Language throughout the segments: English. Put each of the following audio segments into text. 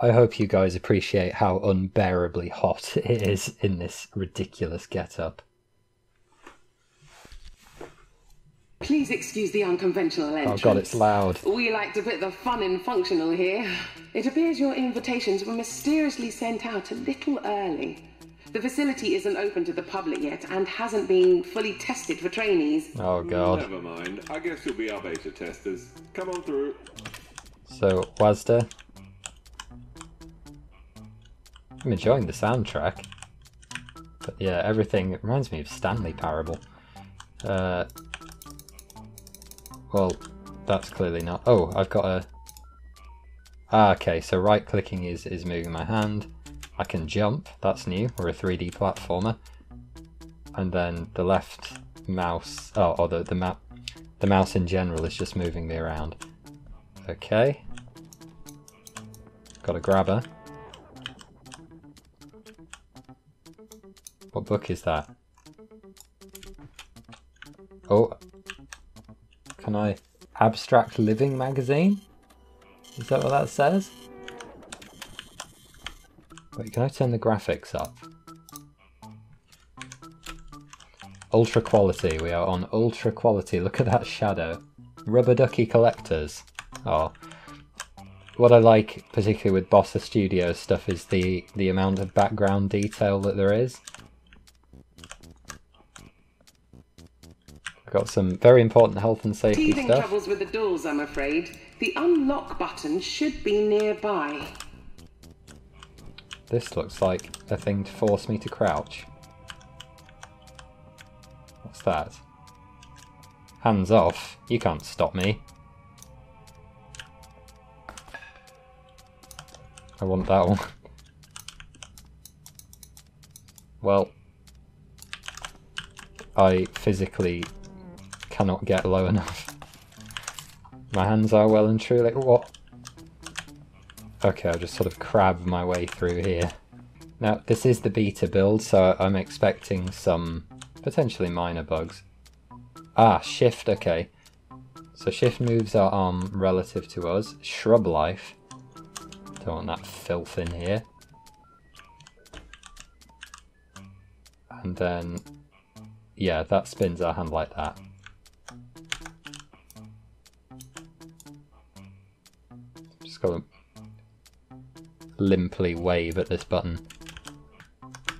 I hope you guys appreciate how unbearably hot it is in this ridiculous getup. Please excuse the unconventional oh, entrance. Oh god, it's loud. We like to put the fun in functional here. It appears your invitations were mysteriously sent out a little early. The facility isn't open to the public yet and hasn't been fully tested for trainees. Oh god. Never mind. I guess you'll be our beta testers. Come on through. So, Wazda. I'm enjoying the soundtrack. But yeah, everything reminds me of Stanley Parable. Uh, well, that's clearly not. Oh, I've got a. Ah, okay. So right clicking is is moving my hand. I can jump. That's new. We're a 3D platformer. And then the left mouse. Oh, or the the map. The mouse in general is just moving me around. Okay. Got a grabber. What book is that? Oh. Can I... Abstract Living Magazine? Is that what that says? Wait, can I turn the graphics up? Ultra quality. We are on ultra quality. Look at that shadow. Rubber ducky collectors. Oh. What I like, particularly with Bossa Studio stuff, is the, the amount of background detail that there is. Got some very important health and safety Teething stuff. troubles with the doors, I'm afraid. The unlock button should be nearby. This looks like a thing to force me to crouch. What's that? Hands off. You can't stop me. I want that one. well, I physically cannot get low enough. My hands are well and truly... What? Okay, I'll just sort of crab my way through here. Now, this is the beta build, so I'm expecting some potentially minor bugs. Ah, shift, okay. So shift moves our arm relative to us. Shrub life. Don't want that filth in here. And then, yeah, that spins our hand like that. Just gotta limply wave at this button.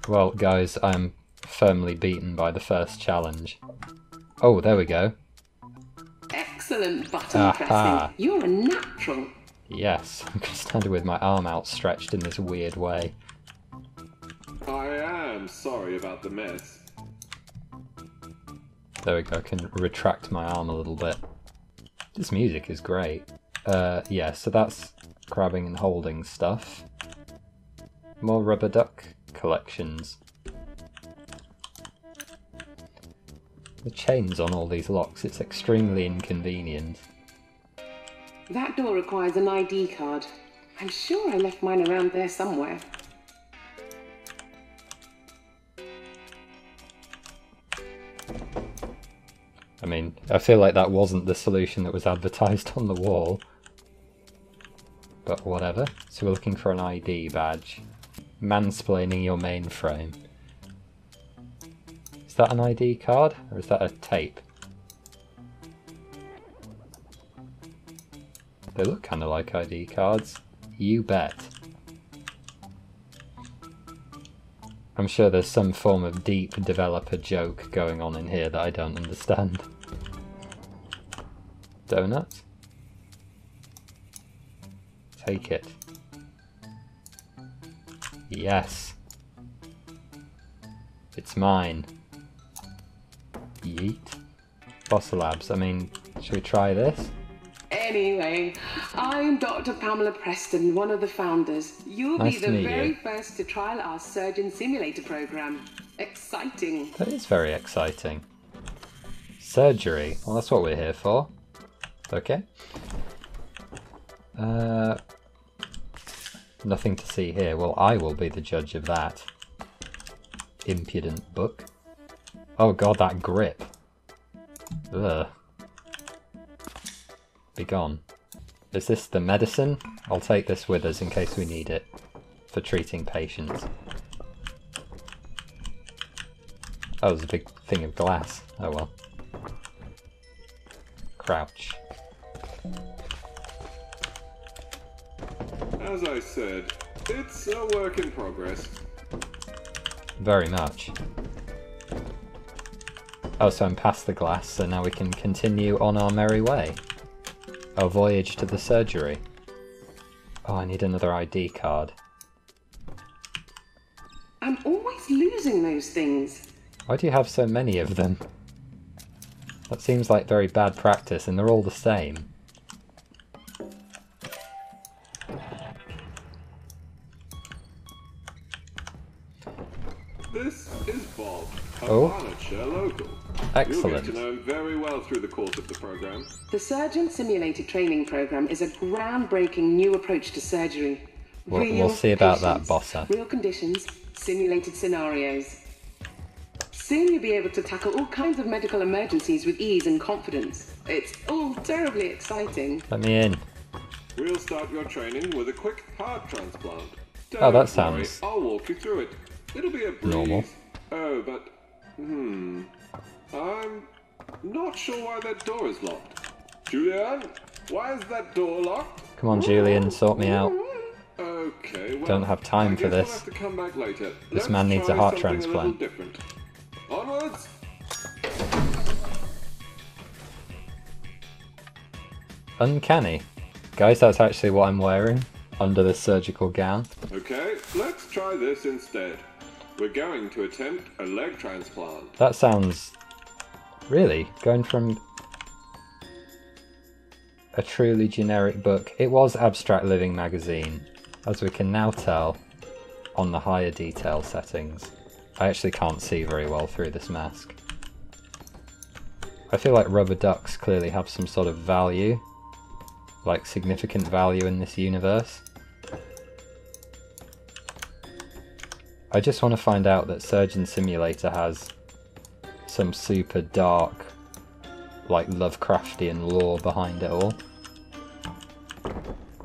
Well, guys, I'm firmly beaten by the first challenge. Oh, there we go. Excellent button Aha. pressing. You're a natural. Yes, I'm standing with my arm outstretched in this weird way. I am sorry about the mess. There we go, I can retract my arm a little bit. This music is great. Uh, yeah, so that's grabbing and holding stuff. More rubber duck collections. The chains on all these locks, it's extremely inconvenient. That door requires an ID card. I'm sure I left mine around there somewhere. I mean, I feel like that wasn't the solution that was advertised on the wall. But whatever. So we're looking for an ID badge. Mansplaining your mainframe. Is that an ID card? Or is that a tape? They look kind of like ID cards. You bet. I'm sure there's some form of deep developer joke going on in here that I don't understand. Donut? Take it. Yes. It's mine. Yeet. Bossa Labs, I mean, should we try this? Anyway, I'm Dr. Pamela Preston, one of the founders. You'll Nice be the very you. first to trial our surgeon simulator program. Exciting. That is very exciting. Surgery. Well, that's what we're here for. Okay. Uh, nothing to see here. Well, I will be the judge of that. Impudent book. Oh god, that grip. Ugh. Be gone. Is this the medicine? I'll take this with us in case we need it for treating patients. Oh, there's a big thing of glass. Oh well. Crouch. As I said, it's a work in progress. Very much. Oh, so I'm past the glass, so now we can continue on our merry way. Our voyage to the surgery. Oh, I need another ID card. I'm always losing those things. Why do you have so many of them? That seems like very bad practice, and they're all the same. Oh. furniture local. You'll Excellent. get to know him very well through the course of the program. The Surgeon Simulated Training Program is a groundbreaking new approach to surgery. We'll- Real we'll see about that, Bossa. Real conditions, simulated scenarios. Soon you'll be able to tackle all kinds of medical emergencies with ease and confidence. It's all terribly exciting. Let me in. We'll start your training with a quick heart transplant. Don't Oh, that worry, sounds I'll walk you through it. It'll be a breeze. normal. Oh, but hmm, I'm not sure why that door is locked. Julian, why is that door locked? Come on, Julian, sort me out. Okay, well, Don't have time for this. We'll have to come back later. This Let's man needs a heart transplant. A. Onwards. Uncanny. Guys, that's actually what I'm wearing under this surgical gown. Okay, let's try this instead. We're going to attempt a leg transplant. That sounds. Really? Going from. A truly generic book. It was Abstract Living magazine, as we can now tell on the higher detail settings. I actually can't see very well through this mask. I feel like rubber ducks clearly have some sort of value, like significant value in this universe. I just want to find out that Surgeon Simulator has some super dark, like Lovecraftian lore behind it all.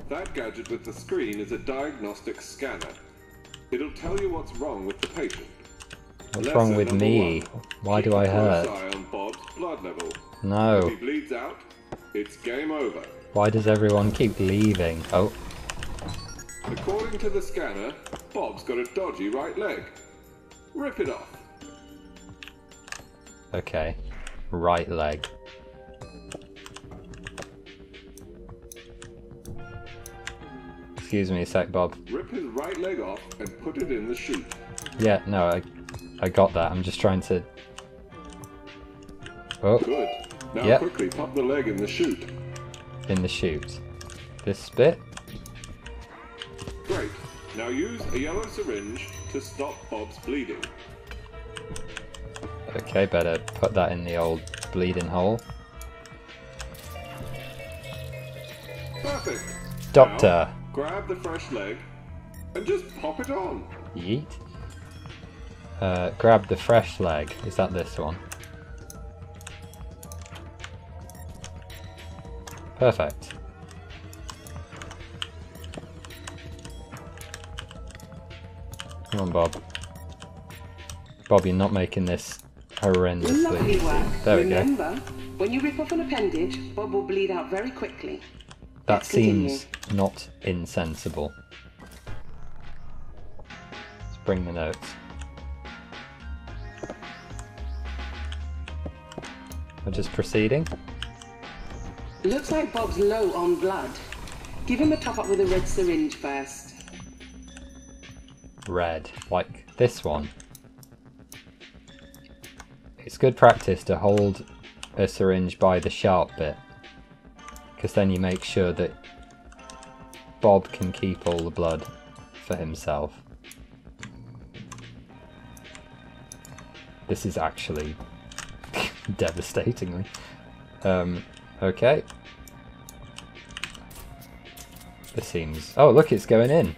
That gadget with the screen is a diagnostic scanner. It'll tell you what's wrong with the patient. What's Lesson wrong with me? one. Why do I hurt? eye on Bob's blood level. If No. he bleeds out, it's game over. Why does everyone keep leaving? Oh, According to the scanner, Bob's got a dodgy right leg. Rip it off. okay. Right leg. Excuse me a sec, Bob. Rip his right leg off and put it in the chute. Yeah, no, I, I got that. I'm just trying to. Oh, Good. Now Yep. quickly pop the leg in the chute. in the chute. This bit. Now use a yellow syringe to stop Bob's bleeding. Okay, better put that in the old bleeding hole. Perfect. Doctor. Now, grab the fresh leg and just pop it on. Yeet. Uh, grab the fresh leg. Is that this one? Perfect. Come on, Bob. Bob, you're not making this Lovely horrendously. work. There we go. Remember, when you rip off an appendage, Bob will bleed out very quickly. That Let's continue. seems not insensible. Let's bring the notes. We're just proceeding. Looks like Bob's low on blood. Give him a top up with a red syringe first. Red, like this one. It's good practice to hold a syringe by the sharp bit, because then you make sure that Bob can keep all the blood for himself. This is actually devastatingly. Um, okay. This seems. Oh, look, it's going in.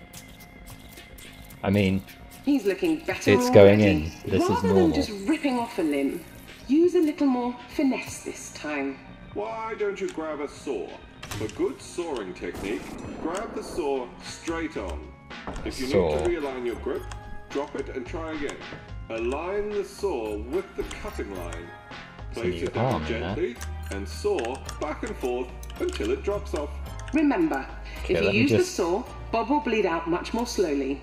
I mean, He's looking better It's going already. in. This is normal. Rather normal. than just ripping off a limb, use a little more finesse this time. Why don't you grab a saw? For good sawing technique, grab the saw straight on. If you Saw. need to realign your grip, drop it and try again. Align the saw with the cutting line. Place it down arm in there. gently and saw back and forth until it drops off. Remember, Okay, if you let me use the saw, Bob will bleed out much more slowly.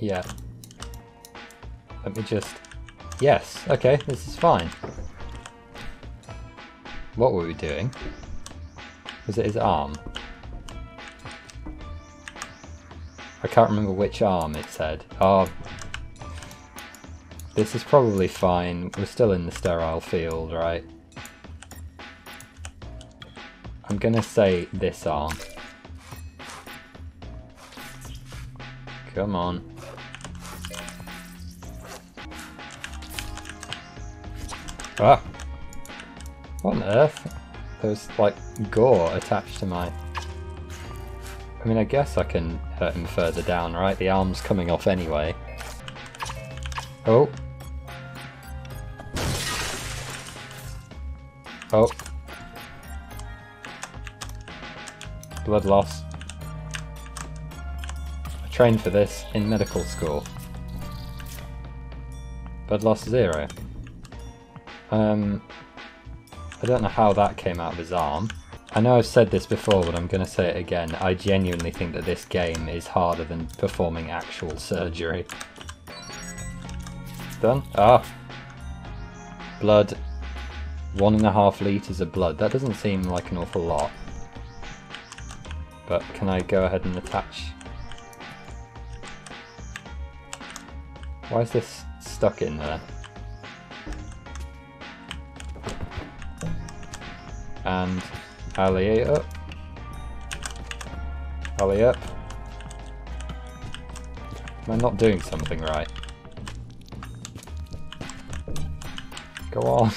Yeah. Let me just... Yes, okay, this is fine. What were we doing? Was it his arm? I can't remember which arm it said. Oh. This is probably fine. We're still in the sterile field, right? I'm gonna say this arm. Come on. Ah! What on earth? There's like gore attached to my. I mean, I guess I can hurt him further down, right? The arm's coming off anyway. Oh. Oh. Blood loss. I trained for this in medical school. Blood loss zero. Um, I don't know how that came out of his arm. I know I've said this before, but I'm going to say it again. I genuinely think that this game is harder than performing actual surgery. Done? Ah. Blood. One and a half litres of blood. That doesn't seem like an awful lot. But can I go ahead and attach... Why is this stuck in there? And alley up. Alley up. Am I not doing something right? Go on.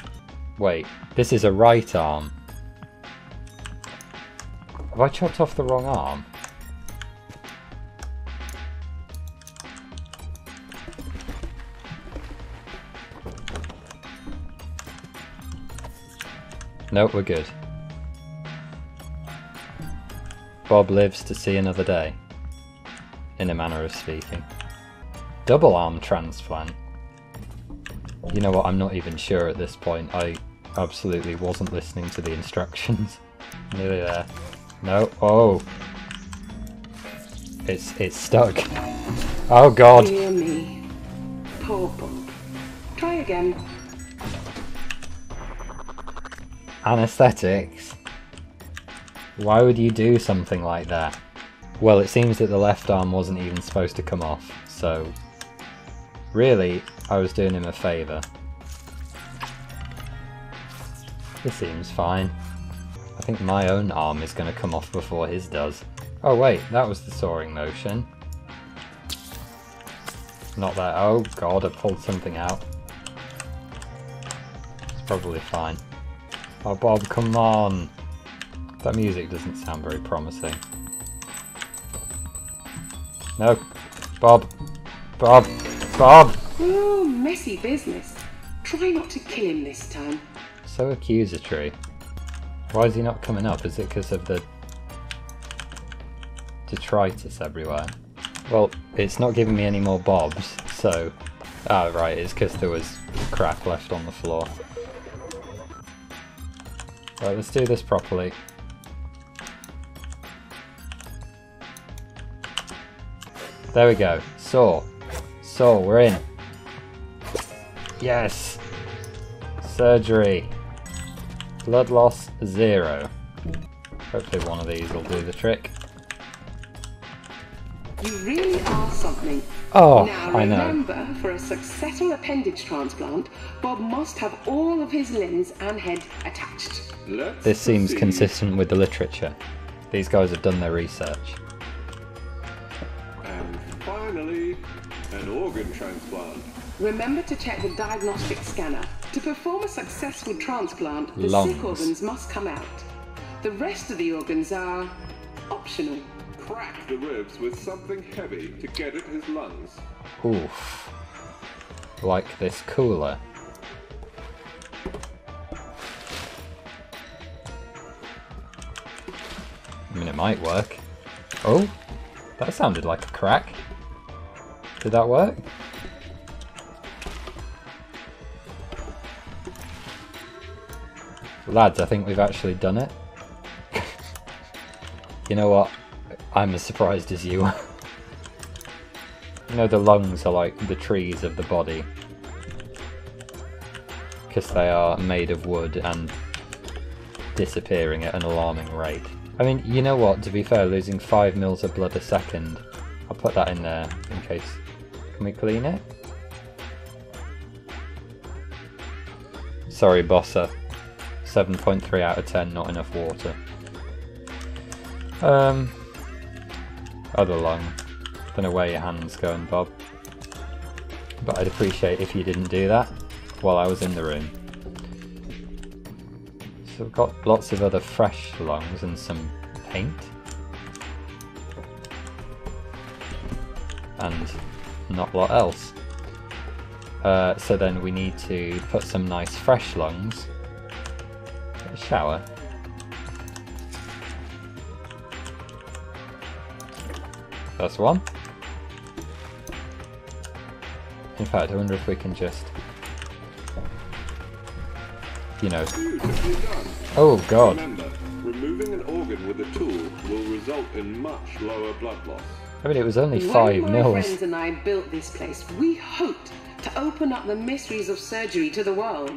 Wait, this is a right arm. Have I chopped off the wrong arm? Nope, we're good. Bob lives to see another day. In a manner of speaking. Double arm transplant. You know what, I'm not even sure at this point. I absolutely wasn't listening to the instructions. Nearly there. No, oh. It's, it's stuck. Oh god. Dear me. Poor Bob. Try again. Anesthetics? Why would you do something like that? Well, it seems that the left arm wasn't even supposed to come off, so... Really, I was doing him a favour. This seems fine. I think my own arm is going to come off before his does. Oh wait, that was the soaring motion. Not that. Oh god, I pulled something out. It's probably fine. Oh, Bob, come on! That music doesn't sound very promising. No! Bob! Bob! Bob! Oh, messy business. Try not to kill him this time. So accusatory. Why is he not coming up? Is it because of the detritus everywhere? Well, it's not giving me any more bobs, so... Ah, right, it's because there was crap left on the floor. Right, let's do this properly. There we go. Saw. Saw, we're in. Yes! Surgery. Blood loss, zero. Hopefully one of these will do the trick. You really are something. Oh, now I know. remember, for a successful appendage transplant, Bob must have all of his limbs and head attached. Let's This seems proceed. consistent with the literature. These guys have done their research. And finally, an organ transplant. Remember to check the diagnostic scanner. To perform a successful transplant, the Lungs. sick organs must come out. The rest of the organs are optional. Crack the ribs with something heavy to get at his lungs. Oof. Like this cooler. I mean, it might work. Oh, that sounded like a crack. Did that work? Lads, I think we've actually done it. you know what? I'm as surprised as you. you know the lungs are like the trees of the body. Because they are made of wood and disappearing at an alarming rate. I mean, you know what, to be fair, losing 5 mils of blood a second, I'll put that in there in case. Can we clean it? Sorry, Bossa. 7.3 out of 10, not enough water. Um, other lung. Don't know where your hand's going, Bob. But I'd appreciate if you didn't do that while I was in the room. So we've got lots of other fresh lungs and some paint. And not a lot else. Uh, so then we need to put some nice fresh lungs. Shower. That's one. In fact, I wonder if we can just, you know, oh god. Remember, removing an organ with a tool will result in much lower blood loss. I mean, it was only When five my mils. friends and I built this place, we hoped to open up the mysteries of surgery to the world.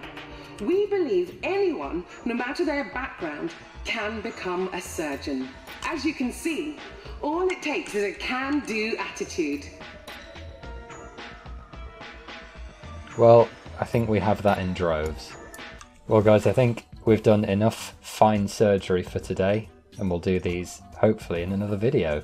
We believe anyone, no matter their background, can become a surgeon. As you can see, all it takes is a can-do attitude. Well, I think we have that in droves. Well, guys, I think we've done enough fine surgery for today, and we'll do these hopefully in another video.